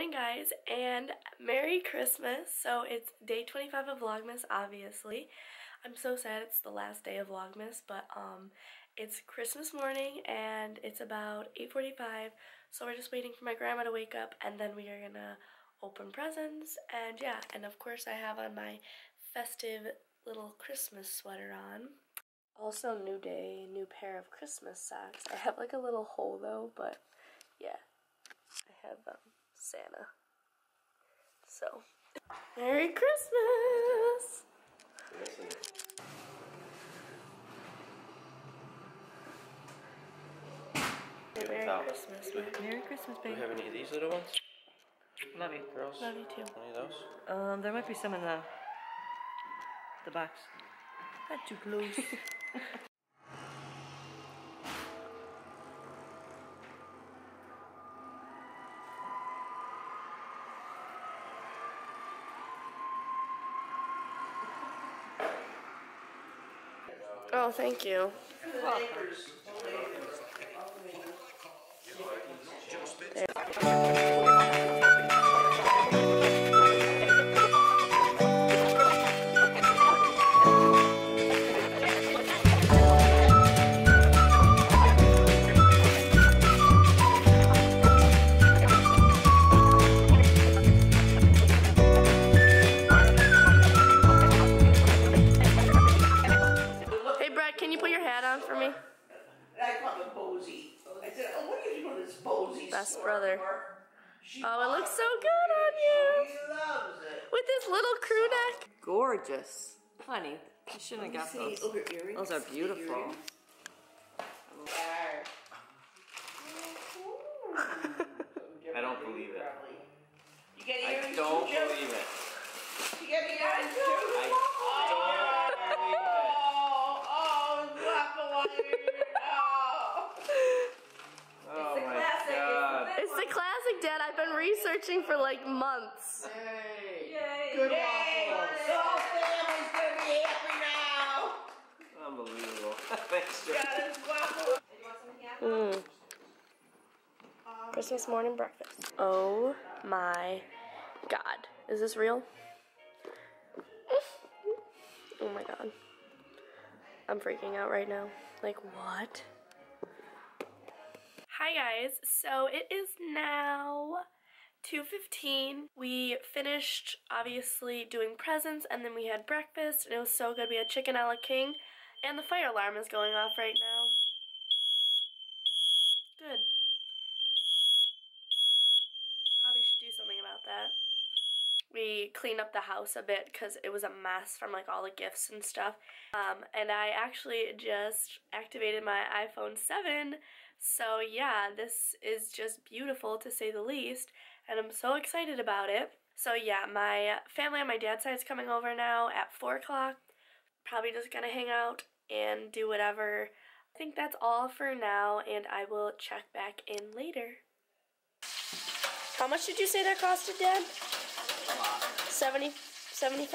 morning guys and Merry Christmas. So it's day 25 of Vlogmas obviously. I'm so sad it's the last day of Vlogmas but um it's Christmas morning and it's about 8.45 so we're just waiting for my grandma to wake up and then we are gonna open presents and yeah and of course I have on my festive little Christmas sweater on. Also new day, new pair of Christmas socks. I have like a little hole though but yeah I have um, Santa. So, Merry Christmas! Merry. Christmas. Merry Christmas, Do we have any of these little ones? Love you. Girls? Love you too. Any of those? Um, there might be some in the the box. Not too close. Oh, thank you. Hey, Best brother. Oh, it looks so good on you. He loves it. With this little crew neck. Gorgeous. Honey, you shouldn't have got those. look at earrings. Those are beautiful. I don't believe it. You get I don't believe it. You get earrings too? I don't believe it. Oh, oh, Guacamole. Oh. Oh my god. It's the classic, Dad. I've been researching for like months. Good Yay! The whole family's gonna be happy now. Unbelievable. Thanks, Joe. Got his guacamole. Mm. Christmas morning breakfast. Oh my god. Is this real? Oh my god. I'm freaking out right now. Like, what? Hi guys. So it is now 2.15. We finished, obviously, doing presents, and then we had breakfast, and it was so good. We had chicken a la king, and the fire alarm is going off right now. Good. Probably should do something about that. We cleaned up the house a bit because it was a mess from like all the gifts and stuff. Um, and I actually just activated my iPhone 7. So yeah, this is just beautiful to say the least. And I'm so excited about it. So yeah, my family on my dad's side is coming over now at 4 o'clock. Probably just gonna hang out and do whatever. I think that's all for now, and I will check back in later. How much did you say that costed, Dad? 70, 75?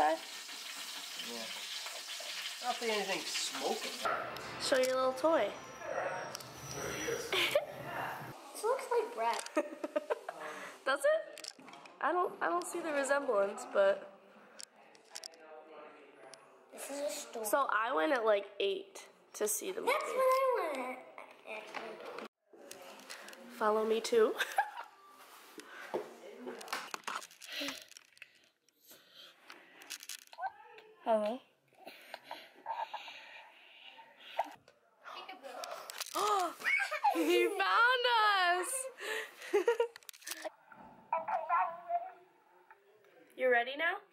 Yeah. I don't think anything smoking. Show your little toy. This looks like bread. Does it? I don't I don't see the resemblance, but This is a store. so I went at like eight to see the movie. That's what I went. Follow me too. Hello. Ready now?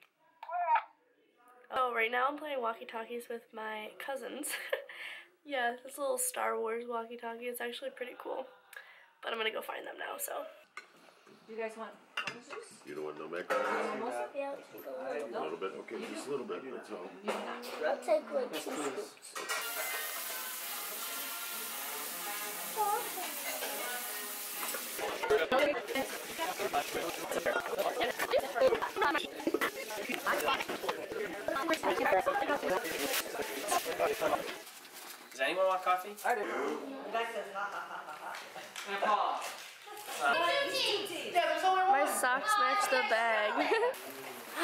Oh, right now I'm playing walkie-talkies with my cousins. yeah, this little Star Wars walkie-talkie. It's actually pretty cool. But I'm gonna go find them now, so. You guys want orange juice? You don't want no macaroni? Yeah, I'll a little. A little bit, okay, just a little bit, that's all. I'll take like two scoops. Anyone want coffee? I do. My socks match the bag. Frozen!